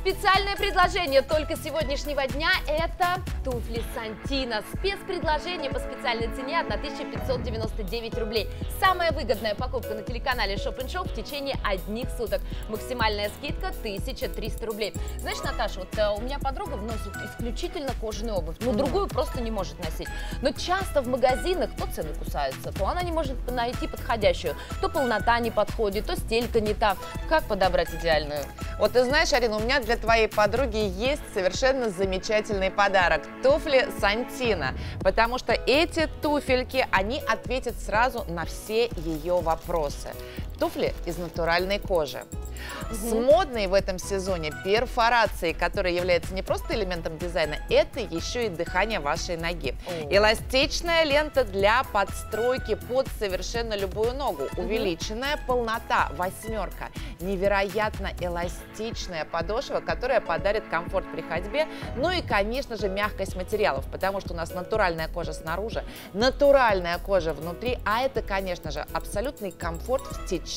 Специальное предложение только сегодняшнего дня – это туфли Сантина. Спецпредложение по специальной цене 1599 рублей. Самая выгодная покупка на телеканале Shop Shop в течение одних суток. Максимальная скидка 1300 рублей. Знаешь, Наташа, вот э, у меня подруга вносит исключительно кожаную обувь. Ну, другую просто не может носить. Но часто в магазинах то цены кусаются, то она не может найти подходящую. То полнота не подходит, то стелька не та. Как подобрать идеальную? Вот ты знаешь, Арина, у меня для твоей подруги есть совершенно замечательный подарок. Туфли Сантина. Потому что эти туфельки, они ответят сразу на все ее вопросы. Туфли из натуральной кожи. С модной в этом сезоне перфорацией, которая является не просто элементом дизайна, это еще и дыхание вашей ноги. Эластичная лента для подстройки под совершенно любую ногу. Увеличенная полнота, восьмерка. Невероятно эластичная подошва, которая подарит комфорт при ходьбе. Ну и, конечно же, мягкость материалов, потому что у нас натуральная кожа снаружи, натуральная кожа внутри, а это, конечно же, абсолютный комфорт в течение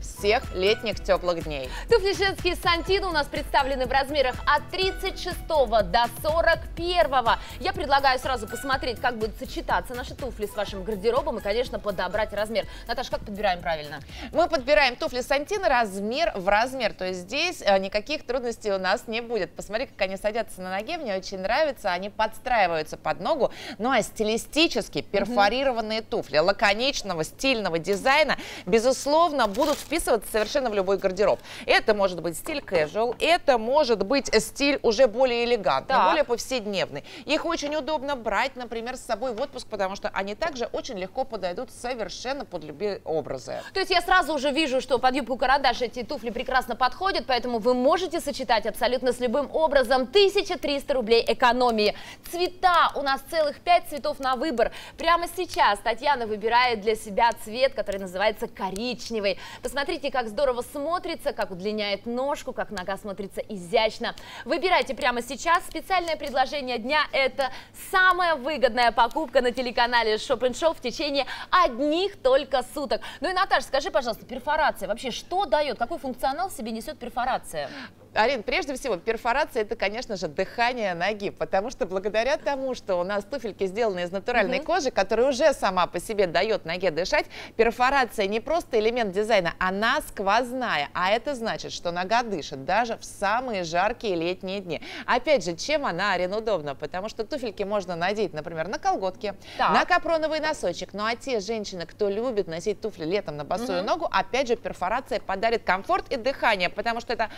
всех летних теплых дней. Туфли женские Сантина у нас представлены в размерах от 36 до 41. Я предлагаю сразу посмотреть, как будут сочетаться наши туфли с вашим гардеробом и, конечно, подобрать размер. Наташа, как подбираем правильно? Мы подбираем туфли Сантина размер в размер, то есть здесь э, никаких трудностей у нас не будет. Посмотри, как они садятся на ноге, мне очень нравится, они подстраиваются под ногу, ну а стилистически перфорированные туфли лаконичного, стильного дизайна, безусловно, будут вписываться совершенно в любой гардероб. Это может быть стиль casual, это может быть стиль уже более элегантный, Так. более повседневный. Их очень удобно брать, например, с собой в отпуск, потому что они также очень легко подойдут совершенно под любые образы. То есть я сразу уже вижу, что под юбку карандаш эти туфли прекрасно подходят, поэтому вы можете сочетать абсолютно с любым образом. 1300 рублей экономии. Цвета, у нас целых 5 цветов на выбор. Прямо сейчас Татьяна выбирает для себя цвет, который называется коричневый. Посмотрите, как здорово смотрится, как удлиняет ножку, как нога смотрится изящно. Выбирайте прямо сейчас. Специальное предложение дня – это самая выгодная покупка на телеканале Shop Show в течение одних только суток. Ну и, Наташа, скажи, пожалуйста, перфорация вообще что дает? Какой функционал себе несет перфорация? Арин, прежде всего, перфорация – это, конечно же, дыхание ноги, потому что благодаря тому, что у нас туфельки сделаны из натуральной кожи, которая уже сама по себе дает ноге дышать, перфорация не просто элемент дизайна, она сквозная, а это значит, что нога дышит даже в самые жаркие летние дни. Опять же, чем она, Арин, удобна? Потому что туфельки можно надеть, например, на колготки, Так. на капроновый носочек. Ну а те женщины, кто любит носить туфли летом на босую ногу, опять же, перфорация подарит комфорт и дыхание, потому что это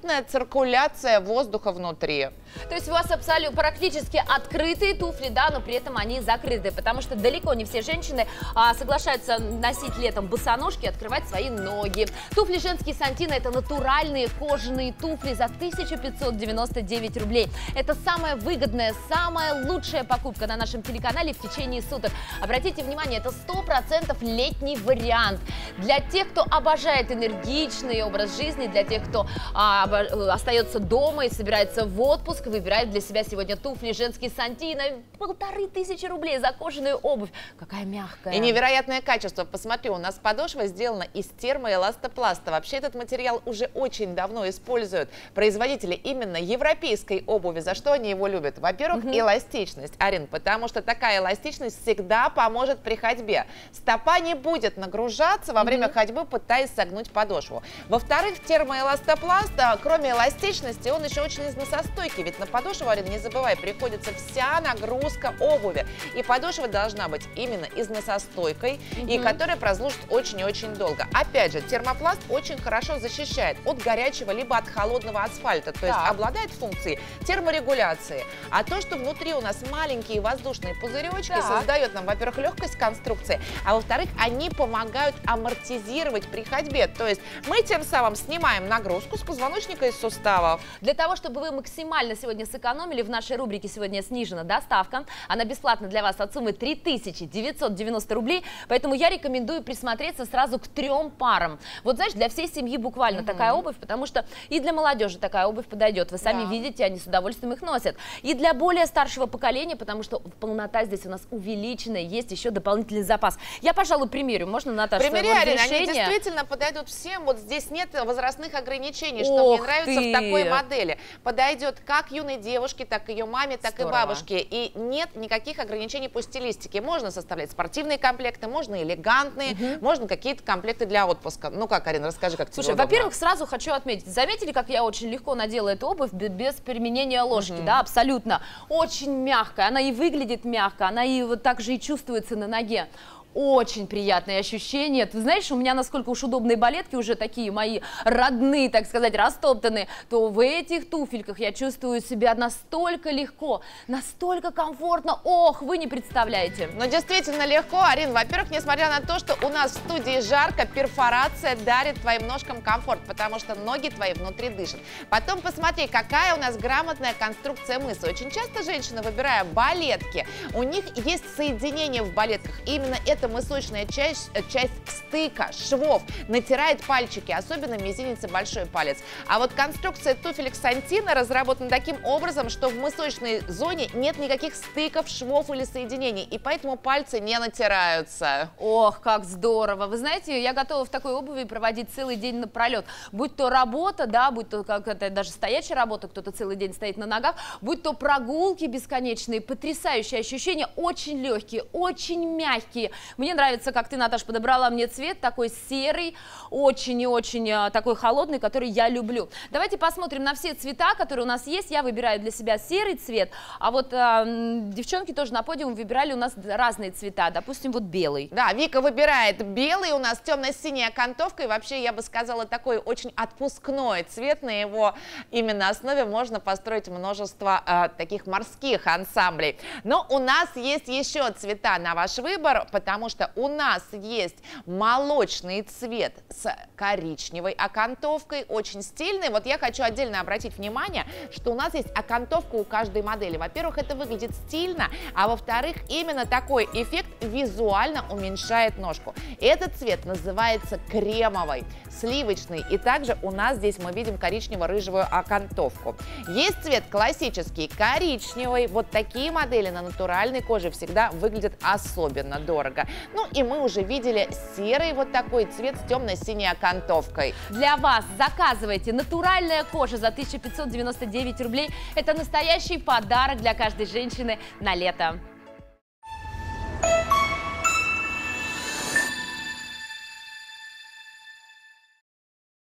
абсолютная циркуляция воздуха внутри. То есть у вас абсолютно практически открытые туфли, да, но при этом они закрыты, потому что далеко не все женщины а, соглашаются носить летом босоножки и открывать свои ноги. Туфли женские Сантина это натуральные кожаные туфли за 1599 рублей. Это самая выгодная, самая лучшая покупка на нашем телеканале в течение суток. Обратите внимание, это 100% летний вариант. Для тех, кто обожает энергичный образ жизни, для тех, кто а, остается дома и собирается в отпуск, выбирает для себя сегодня туфли женские Сантина. Полторы тысячи рублей за кожаную обувь. Какая мягкая. И невероятное качество. Посмотри, у нас подошва сделана из термоэластопласта. Вообще этот материал уже очень давно используют производители именно европейской обуви. За что они его любят? Во-первых, эластичность, Арин, потому что такая эластичность всегда поможет при ходьбе. Стопа не будет нагружаться во время ходьбы, пытаясь согнуть подошву. Во-вторых, термоэластопласт, а, кроме эластичности, он еще очень износостойкий. Ведь на подошву, Арин, не забывай, приходится вся нагрузка обуви. И подошва должна быть именно износостойкой, и которая прослужит очень и очень долго. Опять же, термопласт очень хорошо защищает от горячего либо от холодного асфальта, то есть обладает функцией терморегуляции. А то, что внутри у нас маленькие воздушные пузыречки, Так. создает нам, во-первых, легкость конструкции, а во-вторых, они помогают амортизировать при ходьбе. То есть мы тем самым снимаем нагрузку с позвоночника позвоночника и суставов. Для того, чтобы вы максимально сегодня сэкономили, в нашей рубрике сегодня снижена доставка. Она бесплатна для вас от суммы 3990 рублей, поэтому я рекомендую присмотреться сразу к трем парам. Вот знаешь, для всей семьи буквально угу. такая обувь, потому что и для молодежи такая обувь подойдет. Вы сами да. видите, они с удовольствием их носят. И для более старшего поколения, потому что полнота здесь у нас увеличенная, есть еще дополнительный запас. Я, пожалуй, примерю. Можно, Наташа, Примеряй, они действительно подойдут всем. Вот здесь нет возрастных ограничений, что мне нравится ты. в такой модели. Подойдет как юной девушке, так и ее маме, так Здорово. и бабушке. И нет никаких ограничений по стилистике. Можно составлять спортивные комплекты, можно элегантные, угу. можно какие-то комплекты для отпуска. Ну как, Арина, расскажи, как Слушай, во-первых, сразу хочу отметить, заметили, как я очень легко надела эту обувь без применения ложки, угу. да, абсолютно. Очень мягкая, она и выглядит мягко, она и вот так же и чувствуется на ноге очень приятные ощущения. Ты знаешь, у меня насколько уж удобные балетки уже такие мои родные, так сказать, растоптанные, то в этих туфельках я чувствую себя настолько легко, настолько комфортно. Ох, вы не представляете. Но действительно легко, Арин. Во-первых, несмотря на то, что у нас в студии жарко, перфорация дарит твоим ножкам комфорт, потому что ноги твои внутри дышат. Потом посмотри, какая у нас грамотная конструкция мыса. Очень часто женщины, выбирая балетки, у них есть соединение в балетках. Именно это эта мысочная часть, э, часть стыка, швов, натирает пальчики, особенно мизинец и большой палец. А вот конструкция туфелек Сантина разработана таким образом, что в мысочной зоне нет никаких стыков, швов или соединений, и поэтому пальцы не натираются. Ох, как здорово! Вы знаете, я готова в такой обуви проводить целый день напролет. Будь то работа, да, будь то как это даже стоящая работа, кто-то целый день стоит на ногах, будь то прогулки бесконечные, потрясающие ощущения, очень легкие, очень мягкие. Мне нравится, как ты, Наташа, подобрала мне цвет такой серый, очень и очень а, такой холодный, который я люблю. Давайте посмотрим на все цвета, которые у нас есть. Я выбираю для себя серый цвет, а вот а, девчонки тоже на подиум выбирали у нас разные цвета, допустим, вот белый. Да, Вика выбирает белый, у нас темно-синяя окантовка, и вообще, я бы сказала, такой очень отпускной цвет, на его именно основе можно построить множество э, таких морских ансамблей. Но у нас есть еще цвета на ваш выбор, потому потому что у нас есть молочный цвет с коричневой окантовкой, очень стильный. Вот я хочу отдельно обратить внимание, что у нас есть окантовка у каждой модели. Во-первых, это выглядит стильно, а во-вторых, именно такой эффект визуально уменьшает ножку. Этот цвет называется кремовый, сливочный, и также у нас здесь мы видим коричнево-рыжевую окантовку. Есть цвет классический, коричневый. Вот такие модели на натуральной коже всегда выглядят особенно дорого. Ну и мы уже видели серый вот такой цвет с темно-синей окантовкой. Для вас заказывайте натуральная кожа за 1599 рублей. Это настоящий подарок для каждой женщины на лето.